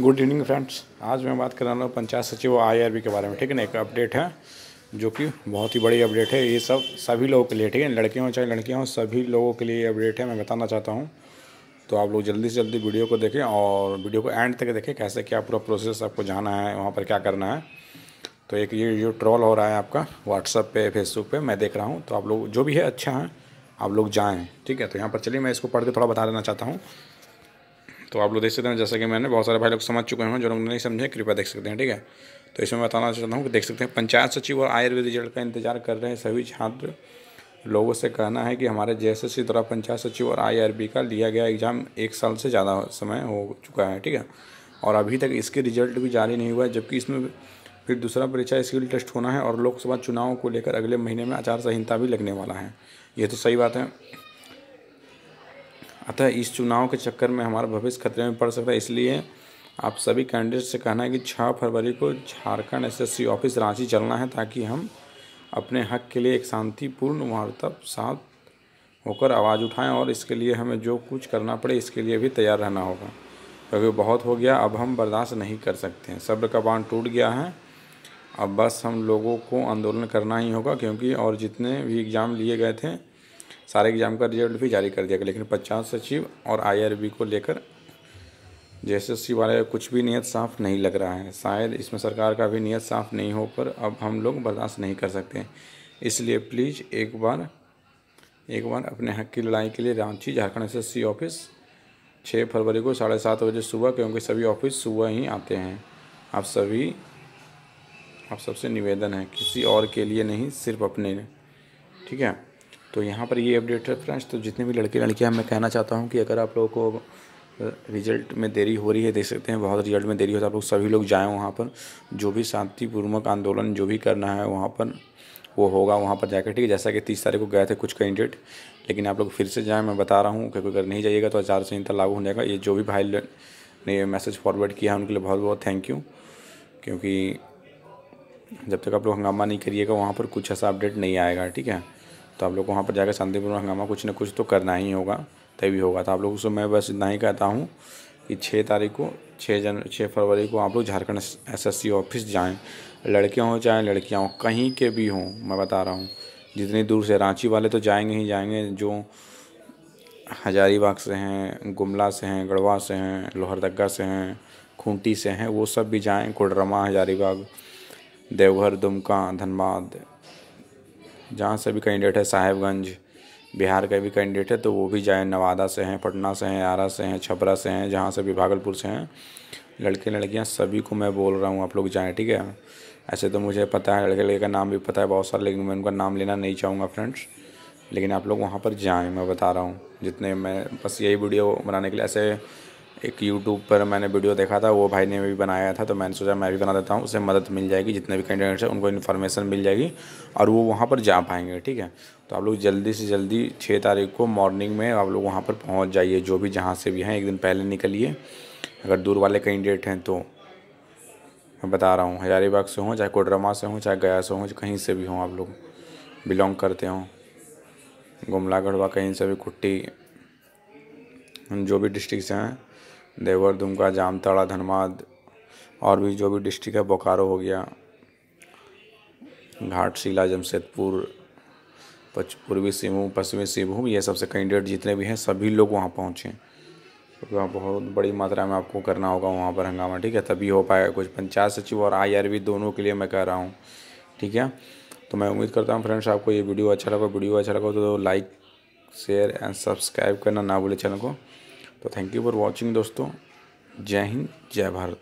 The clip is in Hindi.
गुड इवनिंग फ्रेंड्स आज मैं बात कर रहा हूँ पंचायत सचिव आई के बारे में, ठीक है ना? एक अपडेट है जो कि बहुत ही बड़ी अपडेट है। ये सब सभी लोगों के लिए, ठीक है? लड़के हों चाहे लड़कियाँ हों, सभी लोगों के लिए अपडेट है। मैं बताना चाहता हूँ। तो आप लोग जल्दी से जल्दी वीडियो को देखें और वीडियो को एंड तक देखें, कैसे क्या पूरा प्रोसेस आपको जाना है, वहाँ पर क्या करना है। तो एक ये जो ट्रॉल हो रहा है आपका व्हाट्सअप पे फेसबुक पे, मैं देख रहा हूँ। तो आप लोग जो भी है अच्छा है, आप लोग जाएँ, ठीक है? तो यहाँ पर चलिए, मैं इसको पढ़ के थोड़ा बता देना चाहता हूँ। तो आप लोग देख सकते हैं, जैसा कि मैंने बहुत सारे भाई लोग समझ चुके हैं जो लोग नहीं समझे, कृपया देख सकते हैं, ठीक है? तो इसमें बताना चाहता हूँ कि देख सकते हैं, पंचायत सचिव और आयुर्वेद रिज़ल्ट का इंतज़ार कर रहे हैं सभी छात्र। लोगों से कहना है कि हमारे जे एस द्वारा पंचायत सचिव और आई का लिया गया एग्ज़ाम एक साल से ज़्यादा समय हो चुका है, ठीक है? और अभी तक इसके रिज़ल्ट भी जारी नहीं हुआ है, जबकि इसमें फिर दूसरा परीक्षा स्किल टेस्ट होना है और लोकसभा चुनाव को लेकर अगले महीने में आचार संहिता भी लगने वाला है। ये तो सही बात है। अतः इस चुनाव के चक्कर में हमारा भविष्य खतरे में पड़ सकता है। इसलिए आप सभी कैंडिडेट से कहना है कि छः फरवरी को झारखंड एसएससी ऑफ़िस रांची चलना है ताकि हम अपने हक के लिए एक शांतिपूर्ण वार्ता साथ होकर आवाज़ उठाएँ और इसके लिए हमें जो कुछ करना पड़े इसके लिए भी तैयार रहना होगा। क्योंकि बहुत हो गया, अब हम बर्दाश्त नहीं कर सकते हैं। सब्र का बाँध टूट गया है। अब बस हम लोगों को आंदोलन करना ही होगा क्योंकि और जितने भी एग्ज़ाम लिए गए थे सारे एग्ज़ाम का रिज़ल्ट भी जारी कर दिया गया, लेकिन पंचायत सचिव और आईआरबी को लेकर जेएसएससी वाले कुछ भी नियत साफ़ नहीं लग रहा है। शायद इसमें सरकार का भी नियत साफ़ नहीं हो, पर अब हम लोग बर्दाश्त नहीं कर सकते। इसलिए प्लीज़ एक बार एक बार अपने हक की लड़ाई के लिए रांची, झारखंड एसएससी ऑफ़िस छः फरवरी को साढ़े सात बजे सुबह, क्योंकि सभी ऑफ़िस सुबह ही आते हैं। आप सभी, आप सबसे निवेदन है, किसी और के लिए नहीं, सिर्फ़ अपने ठीक है? तो यहाँ पर ये अपडेट है फ्रेंड्स तो जितने भी लड़के लड़कियाँ, मैं कहना चाहता हूँ कि अगर आप लोगों को रिज़ल्ट में देरी हो रही है, देख सकते हैं, बहुत रिज़ल्ट में देरी हो तो आप लोग सभी लोग जाएँ वहाँ पर, जो भी शांतिपूर्वक आंदोलन, जो भी करना है वहाँ पर, वो होगा वहाँ पर जाकर ठीक है? जैसा कि तीस तारीख को गए थे कुछ कैंडिडेट लेकिन आप लोग फिर से जाएँ, मैं बता रहा हूँ कि अगर नहीं जाइएगा तो आचार संहिता लागू हो जाएगा। ये जो भी भाई ने मैसेज फॉरवर्ड किया है, उनके लिए बहुत बहुत थैंक यू क्योंकि जब तक आप लोग हंगामा नहीं करिएगा, वहाँ पर कुछ ऐसा अपडेट नहीं आएगा, ठीक है? तो आप लोग को वहाँ पर जाकर शांतिपूर्ण हंगामा कुछ ना कुछ तो करना ही होगा, तभी होगा। तो आप लोगों से मैं बस इतना ही कहता हूँ कि छः तारीख को छः जन छः फरवरी को आप लोग झारखंड एसएससी ऑफ़िस जाएँ। लड़के हों चाहे लड़कियाँ हों, कहीं के भी हों, मैं बता रहा हूँ, जितनी दूर से रांची वाले तो जाएँगे ही जाएँगे, जो हजारीबाग से हैं, गुमला से हैं, गढ़वा से हैं लोहरदग्गा से हैं, खूंटी से हैं, वो सब भी जाएँ, कोडरमा, हजारीबाग, देवघर, दुमका, धनबाद जहाँ से भी कैंडिडेट है, साहेबगंज, बिहार का भी कैंडिडेट है तो वो भी जाए, नवादा से हैं, पटना से हैं, आरा से हैं, छपरा से हैं, जहाँ से भी भागलपुर से हैं। लड़के, लड़कियाँ सभी को मैं बोल रहा हूँ, आप लोग जाएँ, ठीक है? ऐसे तो मुझे पता है, लड़के लड़के का नाम भी पता है बहुत सारे, लेकिन मैं उनका नाम लेना नहीं चाहूँगा फ्रेंड्स लेकिन आप लोग वहाँ पर जाएँ, मैं बता रहा हूँ, जितने मैं, बस यही वीडियो बनाने के लिए, ऐसे एक यूट्यूब पर मैंने वीडियो देखा था, वो भाई ने भी बनाया था तो मैंने सोचा मैं भी बना देता हूँ, उससे मदद मिल जाएगी, जितने भी कैंडिडेट्स हैं, उनको इन्फॉर्मेशन मिल जाएगी, और वो वहाँ पर जा पाएँगे, ठीक है? तो आप लोग जल्दी से जल्दी छः तारीख को मॉर्निंग में आप लोग वहाँ पर पहुँच जाइए, जो भी जहाँ से भी हैं, एक दिन पहले निकलिए। अगर दूर वाले कैंडिडेट हैं तो मैं बता रहा हूँ, हजारीबाग से हों, चाहे कोडरमा से हों, चाहे गया से हों, कहीं से भी हों आप लोग बिलोंग करते हों। गुमला गढ़वा, कहीं से भी, कुट्टी, जो भी डिस्ट्रिक्ट से हैं देवघर दुमका जामताड़ा, धनबाद और भी जो भी डिस्ट्रिक्ट है, बोकारो हो गया, घाटशिला, जमशेदपुर पूर्वी सिंहभूम, पश्चिमी सिंहभूम, ये सबसे कैंडिडेट जितने भी हैं, सभी लोग वहाँ पहुँचे। क्योंकि वहाँ बहुत बड़ी मात्रा में आपको करना होगा वहाँ पर हंगामा, ठीक है? तभी हो पाएगा कुछ। पंचायत सचिव और आईआरवी दोनों के लिए मैं कह रहा हूँ, ठीक है? तो मैं उम्मीद करता हूँ फ्रेंड्स, आपको ये वीडियो अच्छा लगा। वीडियो अच्छा लगा तो लाइक, शेयर एंड सब्सक्राइब करना ना भूले चैनल को। तो थैंक यू फॉर वॉचिंग दोस्तों। जय हिंद जय भारत।